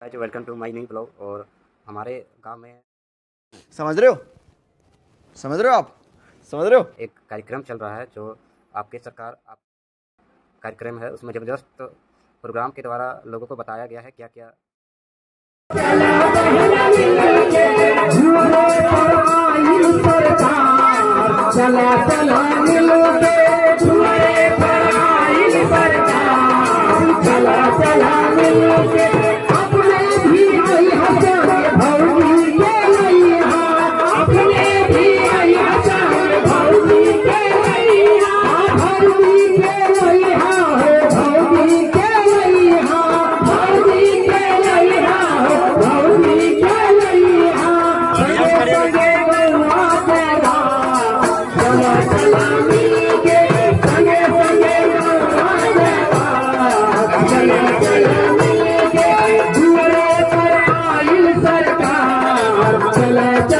Welcome to my new blog और हमारे गाँव में समझ रहे हो? समझ रहे हो आप? समझ रहे हो? एक कार्यक्रम चल रहा है जो आपके सरकार आप कार्यक्रम है। उसमें ज़बरदस्त प्रोग्राम के द्वारा लोगों को बताया गया है क्या क्या चला चला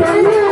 Thank you.